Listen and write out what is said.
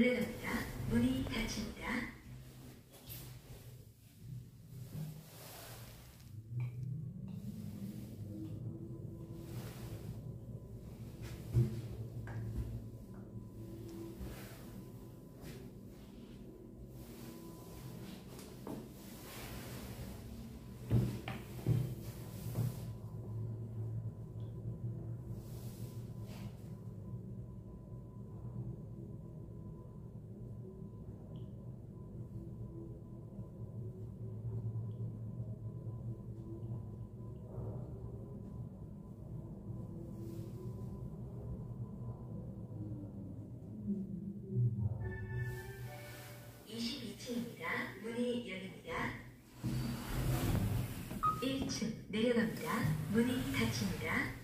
올라갑니다. 문이 (22층입니다) 문이 열립니다. 1층 내려갑니다. 문이 닫힙니다.